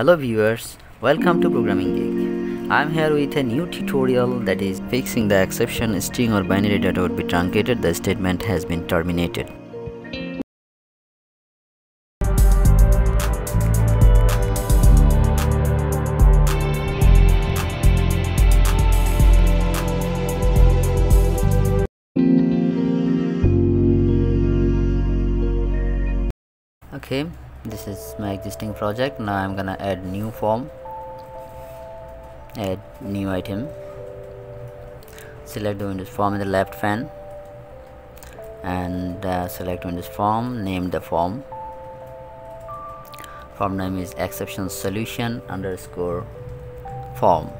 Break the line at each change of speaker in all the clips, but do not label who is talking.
Hello viewers, welcome to Programming Geek. I'm here with a new tutorial that is fixing the exception string or binary data would be truncated, the statement has been terminated. okay this is my existing project. Now I'm gonna add new form. Add new item. Select the Windows form in the left pane and uh, select Windows form name the form. Form name is exception solution underscore form.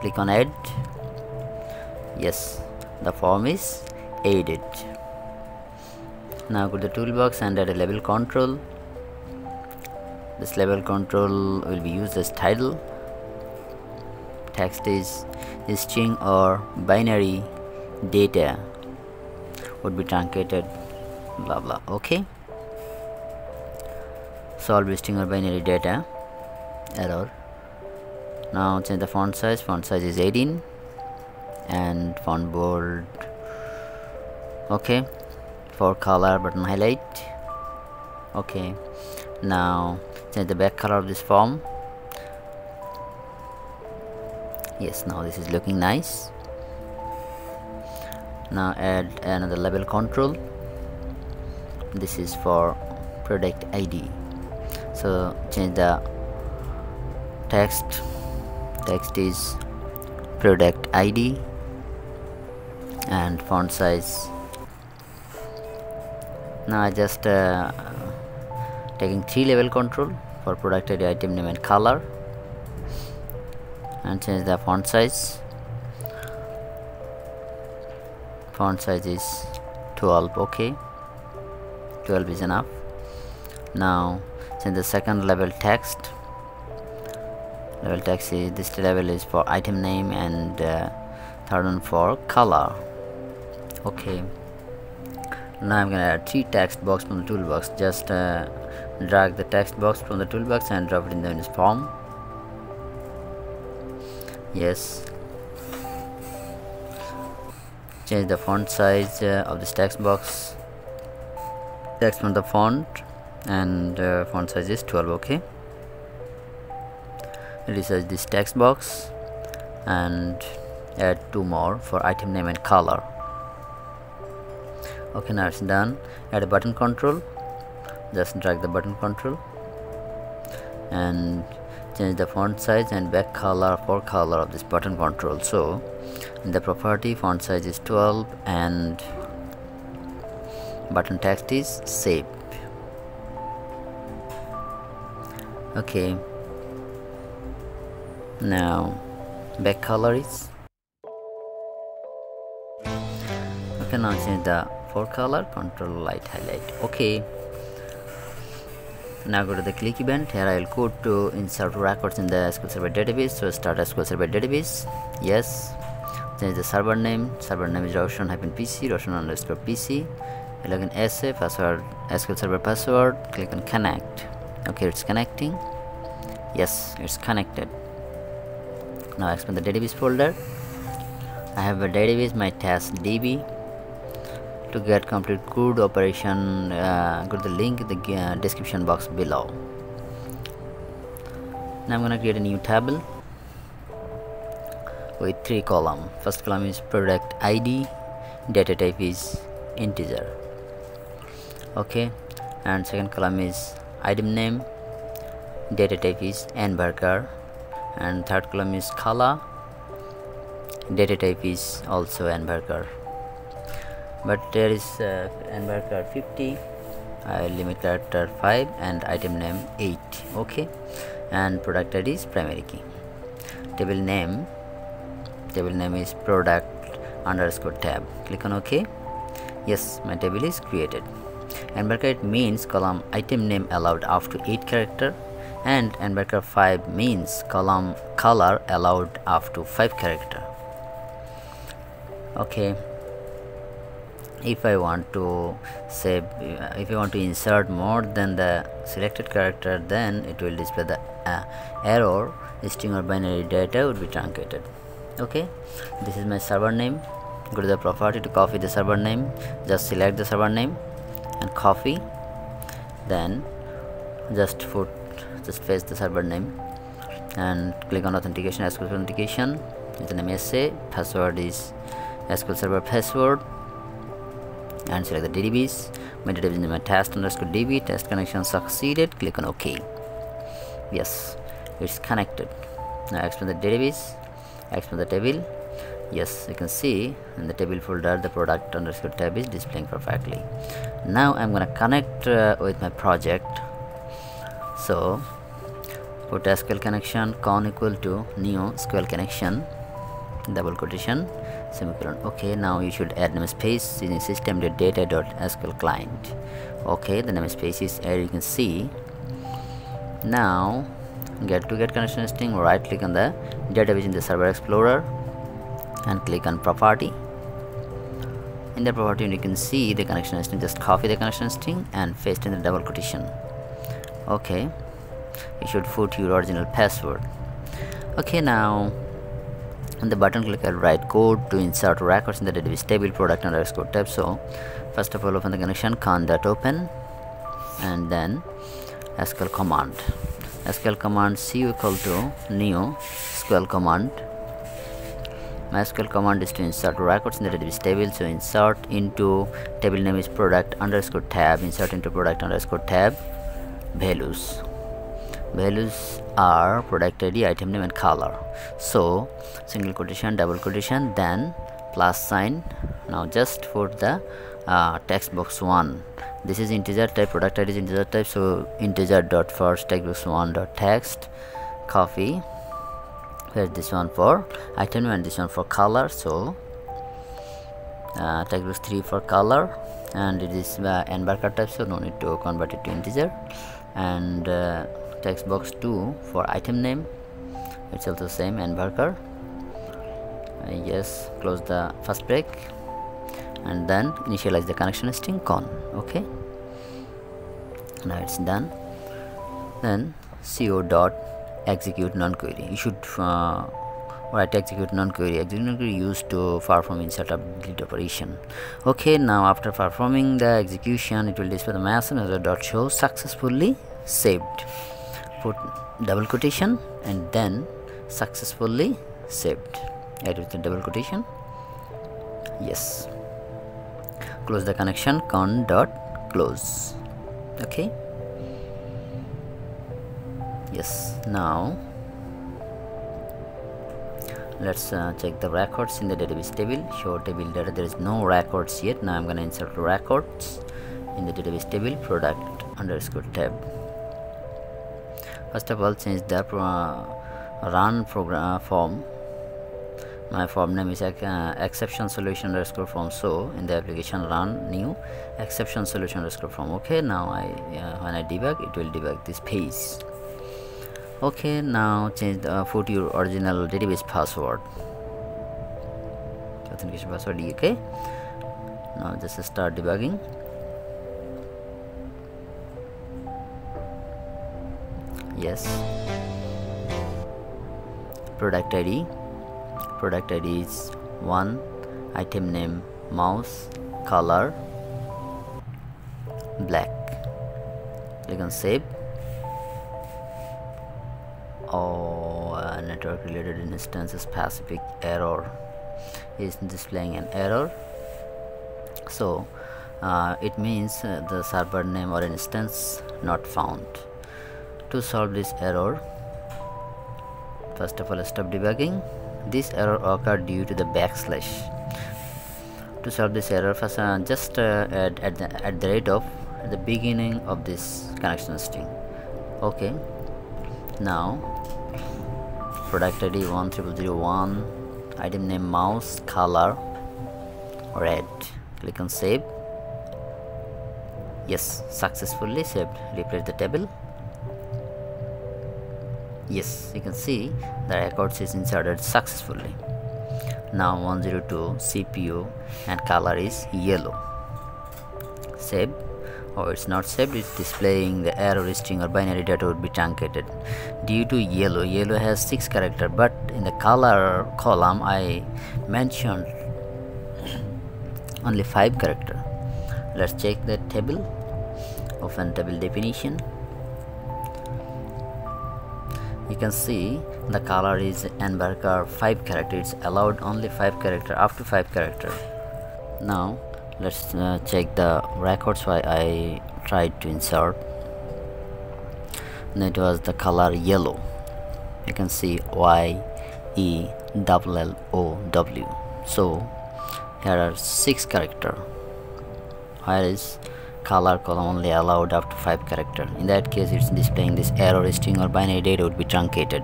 Click on add. Yes the form is added. Now go to the toolbox and add a label control this label control will be used as title. Text is string or binary data would be truncated blah blah okay. Solve string or binary data error. Now change the font size font size is 18 and font bold okay for color button highlight okay. Now change the back color of this form. Yes now this is looking nice. Now add another label control. This is for product id so change the text. Text is product id and font size. Now I just uh, taking three label control for product ID item name and color. And change the font size. Font size is 12 okay. 12 is enough. Now change the second label text. Label text is this label is for item name and uh, third one for color. Okay. Now I'm gonna add three text box from the toolbox. Just uh, drag the text box from the toolbox and drop it in the form yes. Change the font size uh, of this text box. Text from the font and uh, font size is 12 okay? Resize this text box and add two more for item name and color. Okay now it's done. Add a button control just drag the button control and change the font size and back color for color of this button control. So in the property font size is 12 and button text is save okay. Now back color is? Okay now change the for color control light highlight. Okay now go to the click event here i will go to insert records in the sql server database. So start sql server database. Yes. Change the server name. Server name is roshan hyphen pc roshan underscore pc login sa password sql server password. Click on connect. Okay it's connecting. Yes it's connected. Now expand the database folder. I have a database my task db to get complete CRUD operation uh, go to the link in the uh, description box below. Now I'm gonna create a new table with three column. First column is product ID data type is integer. Okay and second column is item name data type is nvarchar and third column is color data type is also nvarchar but there is uh, nvarchar 50 I limit character 5 and item name 8 okay? And product ID is primary key. Table name table name is product underscore tab. Click on ok yes my table is created. Nvarchar means column item name allowed up to 8 character and nvarchar 5 means column color allowed up to 5 character. Okay if I want to say if I want to insert more than the selected character then it will display the uh, error string or binary data would be truncated. Okay? This is my server name. Go to the property to copy the server name. Just select the server name and copy. Then just put just paste the server name and click on authentication SQL authentication username SA password is SQL server password and select the database my database is test underscore db test connection succeeded. Click on ok. Yes it's connected. Now expand the database. Expand the table. Yes you can see in the table folder the product underscore tab is displaying perfectly. Now i'm gonna connect uh, with my project. So put SQL connection con equal to new SQL connection double quotation semicolon okay now you should add namespace in data.sql client. Okay the namespace is here you can see. Now get to get connection string right click on the database in the server explorer and click on property. In the property you can see the connection string just copy the connection string and paste in the double quotation. Okay you should put your original password. Okay now on the button click I'll write code to insert records in the database table product underscore tab. So first of all open the connection con dot open and then sql command. Sql command c equal to new sql command. MySQL command is to insert records in the database table so insert into table name is product underscore tab insert into product underscore tab values values are product id item name and color. So single quotation double quotation then plus sign. Now just put the uh, text box 1 this is integer type product id is integer type so integer dot first text box 1 dot text copy. Here's this one for item and this one for color so uh, text box 3 for color and it is uh, n type so no need to convert it to integer. And uh, text box 2 for item name. It's also same and worker uh, yes close the first break. And then initialize the connection string con okay? Now it's done. Then co dot execute non-query. You should uh, write execute non-query. Execute non-query used to perform insert of delete operation. Okay now after performing the execution it will display the message as a dot show successfully saved put double quotation and then successfully saved. Add with the double quotation. Yes. Close the connection con dot close. Okay. Yes. Now let's uh, check the records in the database table. Show table data. There is no records yet. Now i'm going to insert records in the database table product underscore tab first of all change the uh, run program uh, form my form name is uh, exception solution underscore form so in the application run new exception solution underscore form. Okay now i uh, when i debug it will debug this page. Okay now change the uh, put your original database password. Authentication password okay. Now just start debugging yes. Product id product id is 1 item name mouse. Color. Black. Click on save. Oh network related instance specific error. Is displaying an error. So uh, it means uh, the server name or instance not found to solve this error. First of all stop debugging. This error occurred due to the backslash. To solve this error first uh, just uh, at, at, the, at the rate of at the beginning of this connection string. Okay. Now product id 10001 item name mouse color red. Click on save. Yes successfully saved. Replace the table yes you can see the records is inserted successfully. Now 102 CPU and color is yellow. Save. Oh it's not saved it's displaying the error string or binary data would be truncated. Due to yellow yellow has six character but in the color column I mentioned only five character. Let's check the table. Open table definition you can see the color is nvarchar 5 character it's allowed only 5 character up to 5 character now let's uh, check the records why I tried to insert. And it was the color yellow. You can see Y E double L O W. So here are six character where is color column only allowed up to five character. In that case it's displaying this error string or binary data would be truncated.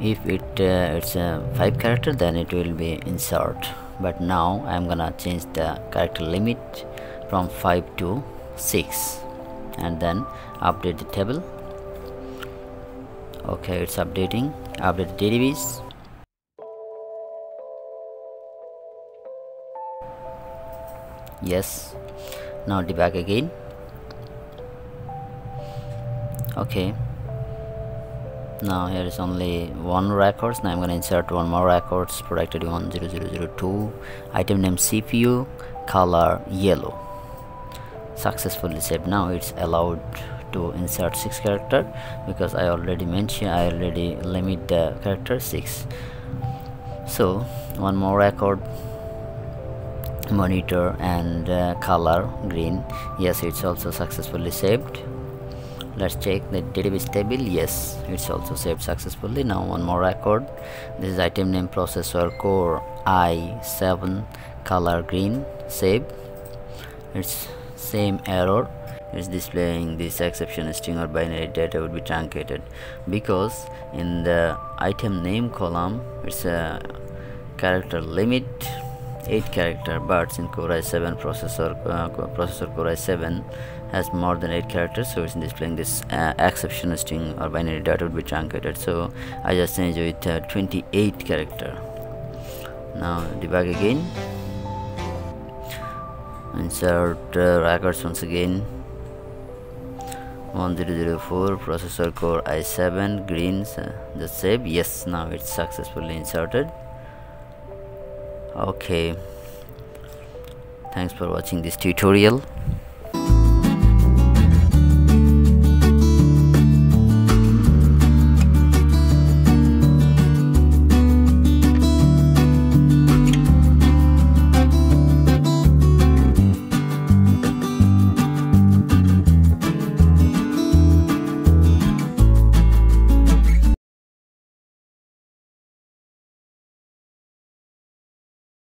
If it uh, it's a five character then it will be insert. But now I'm gonna change the character limit from 5 to 6 and then update the table. Okay it's updating. Update the database. Yes now debug again. Okay. Now here is only one records. Now i'm going to insert one more records. Product id 10002 item name cpu color yellow. Successfully saved. Now it's allowed to insert six character because i already mentioned i already limit the character six. So one more record monitor and uh, color green. Yes it's also successfully saved. Let's check the database table. Yes it's also saved successfully. Now one more record. This is item name processor core i7 color green save it's same error. It's displaying this exception string or binary data would be truncated because in the item name column it's a character limit 8 character but in core i7 processor uh, processor core i7 has more than 8 characters so it's displaying this uh, exception string or binary data would be truncated. So I just changed with uh, 28 character. Now debug again. Insert uh, records once again. 1004 processor core i7 greens uh, the save. Yes now it's successfully inserted okay. Thanks for watching this tutorial